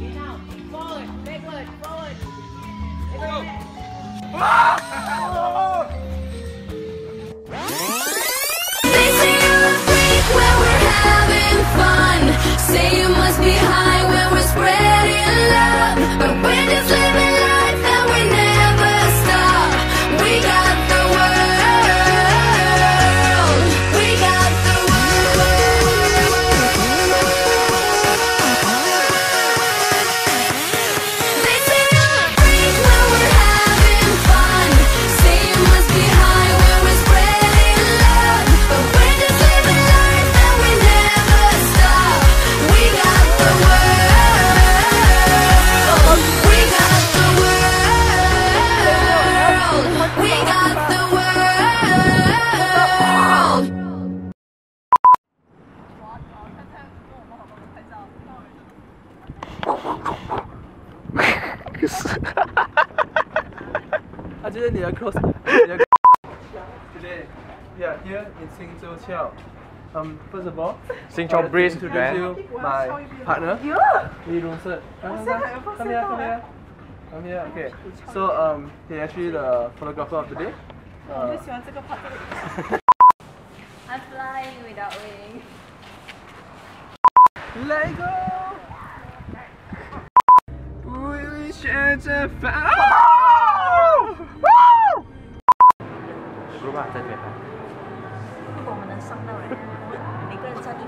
They 啊，这是你的 close，你的 today, yeah, here in Singzhou Um, first of all, 星洲 I would breeze introduce man you my partner, Lee Dong Sen. Come here, come here, come here. Come here, okay. So, um, he's actually the photographer of the day. Uh, I'm flying without wings. Let go. 接着发。啊如在这边，如果我们能上到人，每个人一。